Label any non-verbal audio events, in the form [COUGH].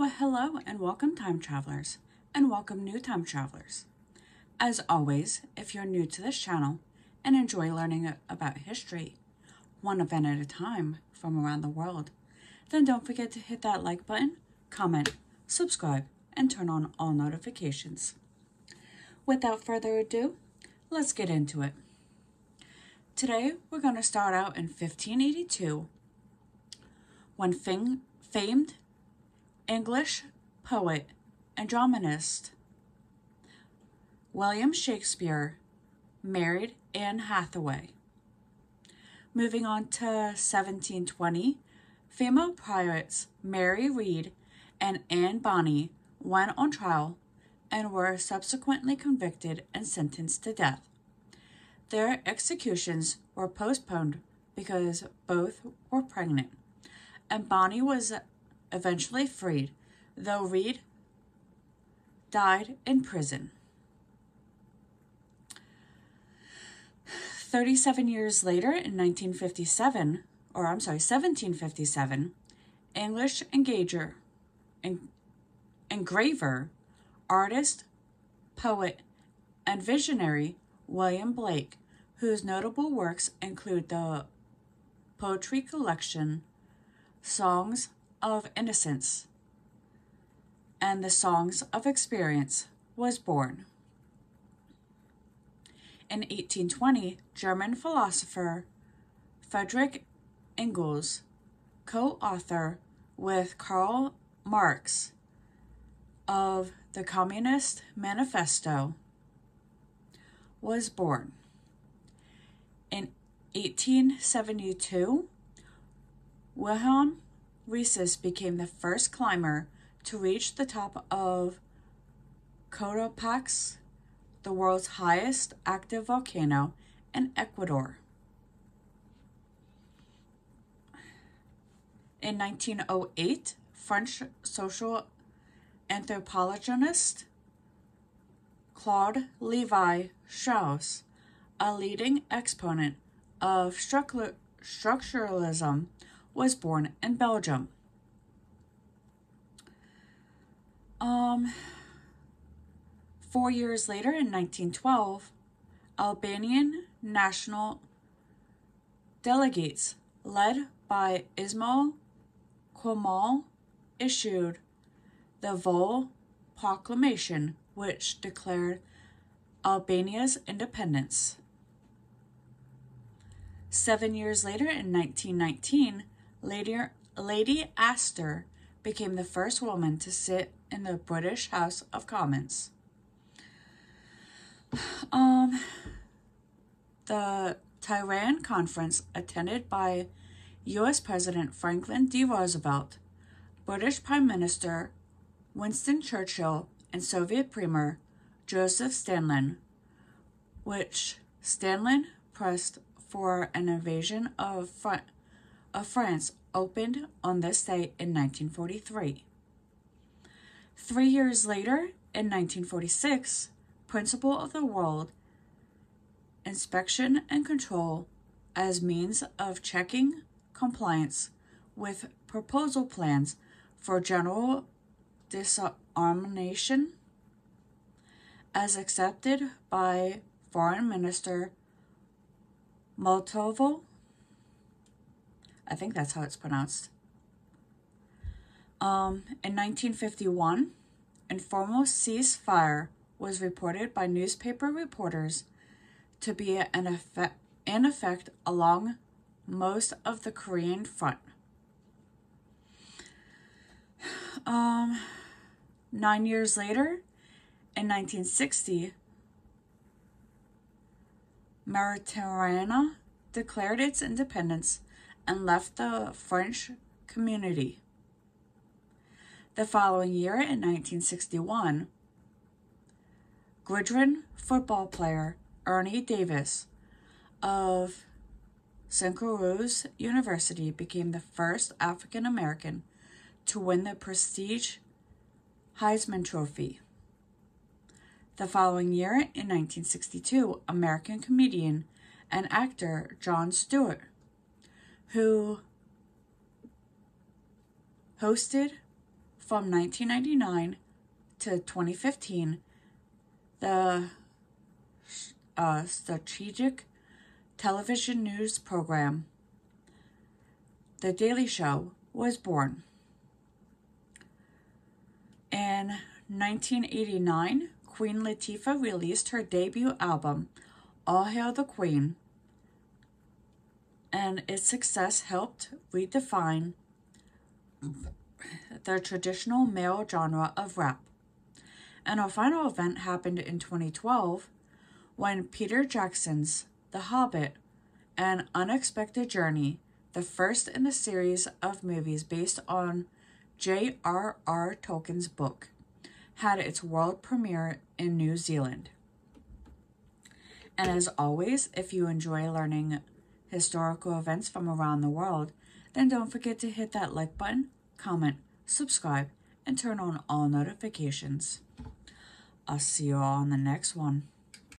Well, hello and welcome, time travelers, and welcome, new time travelers. As always, if you're new to this channel and enjoy learning about history, one event at a time from around the world, then don't forget to hit that like button, comment, subscribe, and turn on all notifications. Without further ado, let's get into it. Today, we're going to start out in 1582 when fam- famed English poet and dramatist William Shakespeare married Anne Hathaway. Moving on to 1720, female pirates Mary Read and Anne Bonny went on trial and were subsequently convicted and sentenced to death. Their executions were postponed because both were pregnant, and Bonny was eventually freed, though Read died in prison. 37 years later, in 1957, or I'm sorry, 1757, English engager, en- engraver, artist, poet, and visionary William Blake, whose notable works include the poetry collection Songs of Innocence and the Songs of Experience, was born. In 1820, German philosopher Friedrich Engels, co author with Karl Marx of the Communist Manifesto, was born. In 1872, Wilhelm Rhesus became the first climber to reach the top of Cotopaxi, the world's highest active volcano in Ecuador. In 1908, French social anthropologist Claude Levi Strauss, a leading exponent of structuralism, was born in Belgium. Um, four years later, in 1912, Albanian national delegates, led by Ismail Kemal, issued the Vol Proclamation, which declared Albania's independence. Seven years later, in 1919, Lady, Lady Astor became the first woman to sit in the British House of Commons. [SIGHS] Um, the Tehran Conference, attended by U.S. President Franklin D. Roosevelt, British Prime Minister Winston Churchill, and Soviet Premier Joseph Stalin, which Stalin pressed for an invasion of, Fr- of France, opened on this day in 1943. Three years later, in 1946, Principle of the World Inspection and Control as means of checking compliance with proposal plans for general disarmament as accepted by Foreign Minister Molotov. I think that's how it's pronounced. Um, in 1951, informal ceasefire was reported by newspaper reporters to be an effect, in effect along most of the Korean front. Um, nine years later, in 1960, Mauritania declared its independence and left the French community. The following year, in 1961, Gwirdon football player Ernie Davis of Syracuse University became the first African American to win the prestige Heisman Trophy. The following year, in 1962, American comedian and actor Jon Stewart, who hosted from 1999 to 2015, the uh, strategic television news program, The Daily Show, was born. In 1989, Queen Latifah released her debut album, All Hail the Queen, and its success helped redefine the traditional male genre of rap. And our final event happened in 2012 when Peter Jackson's The Hobbit An Unexpected Journey, the first in the series of movies based on J.R.R. Tolkien's book, had its world premiere in New Zealand. And as always, if you enjoy learning historical events from around the world, then don't forget to hit that like button, comment, subscribe, and turn on all notifications. I'll see you all on the next one.